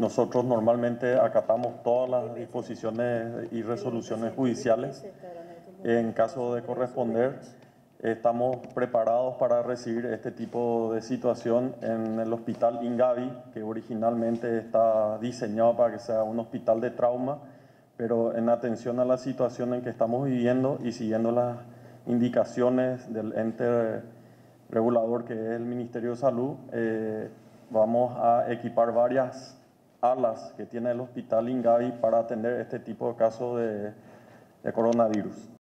Nosotros normalmente acatamos todas las disposiciones y resoluciones judiciales. En caso de corresponder, estamos preparados para recibir este tipo de situación en el hospital Ingavi, que originalmente está diseñado para que sea un hospital de trauma, pero en atención a la situación en que estamos viviendo y siguiendo las indicaciones del ente regulador que es el Ministerio de Salud, eh, vamos a equipar varias alas que tiene el hospital Ingavi para atender este tipo de casos de, de coronavirus.